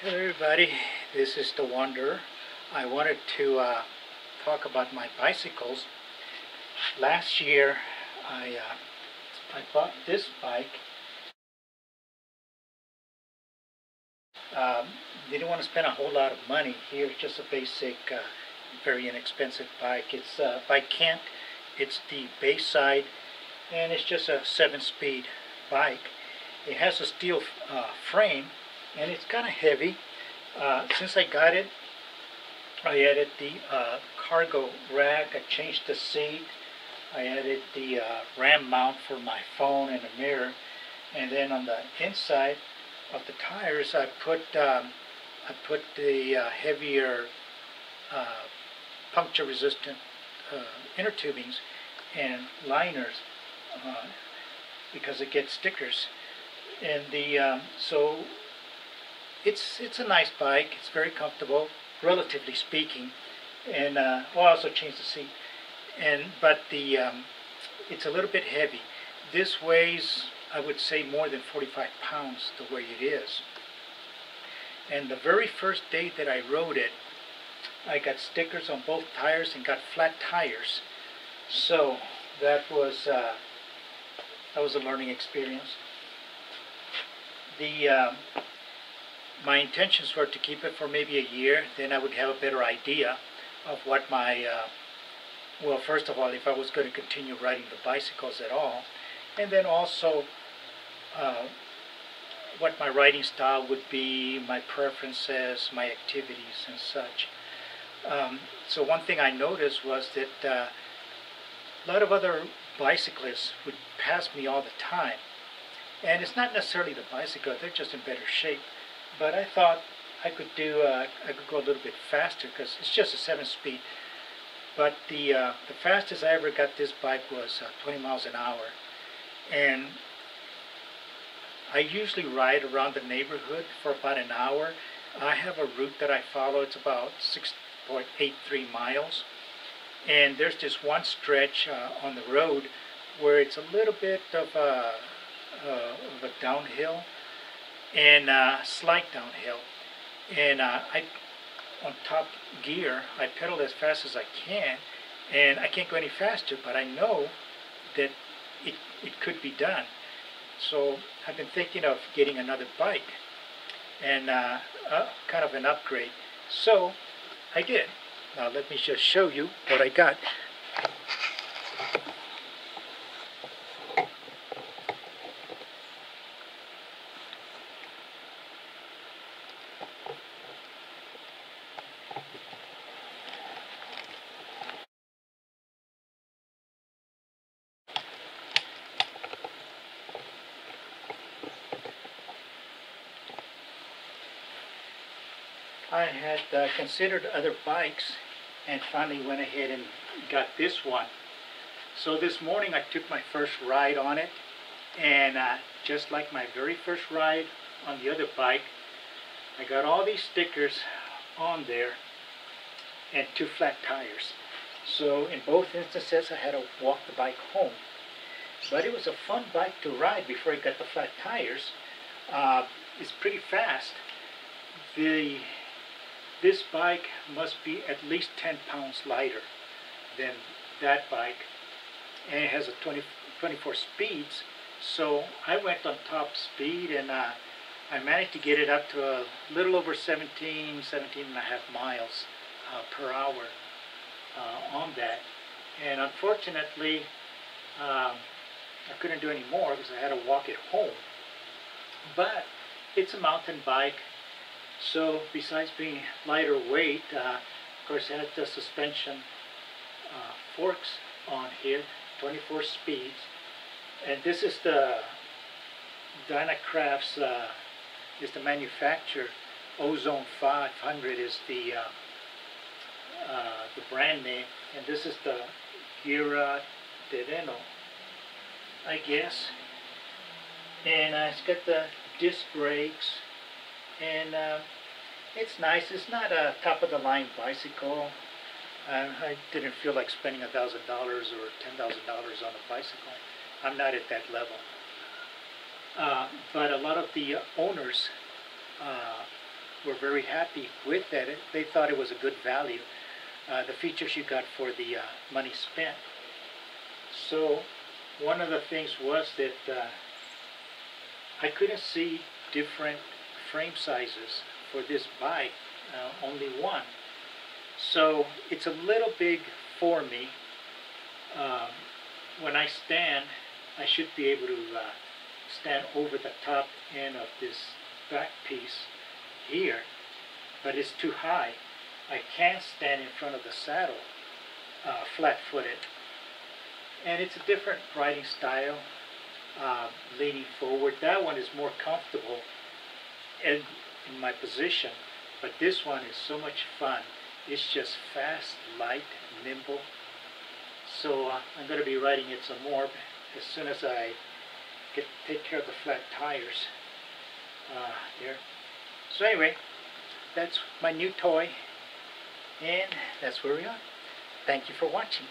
Hello everybody, this is The Wanderer. I wanted to uh, talk about my bicycles. Last year I, uh, I bought this bike. Um, didn't want to spend a whole lot of money. Here's just a basic, uh, very inexpensive bike. It's uh, by Kent. It's the Bayside and it's just a 7-speed bike. It has a steel uh, frame and it's kind of heavy. Uh, since I got it, I added the uh, cargo rack, I changed the seat, I added the uh, ram mount for my phone and a mirror, and then on the inside of the tires I put um, I put the uh, heavier uh, puncture resistant uh, inner tubings and liners because it gets stickers. And the um, so it's it's a nice bike. It's very comfortable, relatively speaking, and uh, well, I also changed the seat. And but the um, it's a little bit heavy. This weighs, I would say, more than 45 pounds the way it is. And the very first day that I rode it, I got stickers on both tires and got flat tires. So that was uh, that was a learning experience. The um, my intentions were to keep it for maybe a year, then I would have a better idea of what my, uh, well, first of all, if I was going to continue riding the bicycles at all, and then also uh, what my riding style would be, my preferences, my activities, and such. Um, so one thing I noticed was that uh, a lot of other bicyclists would pass me all the time. And it's not necessarily the bicycle, they're just in better shape. But I thought I could do, uh, I could go a little bit faster because it's just a seven speed. But the, uh, the fastest I ever got this bike was uh, 20 miles an hour. And I usually ride around the neighborhood for about an hour. I have a route that I follow. It's about 6.83 miles. And there's this one stretch uh, on the road where it's a little bit of a, uh, of a downhill and uh, slight downhill. And uh, I, on top gear, I pedal as fast as I can, and I can't go any faster, but I know that it, it could be done. So I've been thinking of getting another bike and uh, kind of an upgrade. So I did. Now let me just show you what I got. I had uh, considered other bikes and finally went ahead and got this one. So this morning I took my first ride on it and uh, just like my very first ride on the other bike, I got all these stickers on there and two flat tires. So in both instances I had to walk the bike home. But it was a fun bike to ride before I got the flat tires. Uh, it's pretty fast. The this bike must be at least 10 pounds lighter than that bike and it has a 20, 24 speeds. So I went on top speed and uh, I managed to get it up to a little over 17 17 and a half miles uh, per hour uh, on that. And unfortunately um, I couldn't do any more because I had to walk it home. But it's a mountain bike so besides being lighter weight, uh, of course it has the suspension uh, forks on here, 24 speeds. And this is the Dynacraft's, uh, is the manufacturer. Ozone 500 is the, uh, uh, the brand name. And this is the Gira Terreno, I guess. And uh, it's got the disc brakes and uh, it's nice. It's not a top-of-the-line bicycle. Uh, I didn't feel like spending a thousand dollars or ten thousand dollars on a bicycle. I'm not at that level. Uh, but a lot of the owners uh, were very happy with that. They thought it was a good value, uh, the features you got for the uh, money spent. So one of the things was that uh, I couldn't see different frame sizes for this bike, uh, only one. So it's a little big for me. Um, when I stand, I should be able to uh, stand over the top end of this back piece here, but it's too high. I can't stand in front of the saddle uh, flat-footed. And it's a different riding style, uh, leaning forward. That one is more comfortable in, in my position, but this one is so much fun. It's just fast, light, nimble. So uh, I'm going to be riding it some more as soon as I get take care of the flat tires uh, there. So anyway, that's my new toy, and that's where we are. Thank you for watching.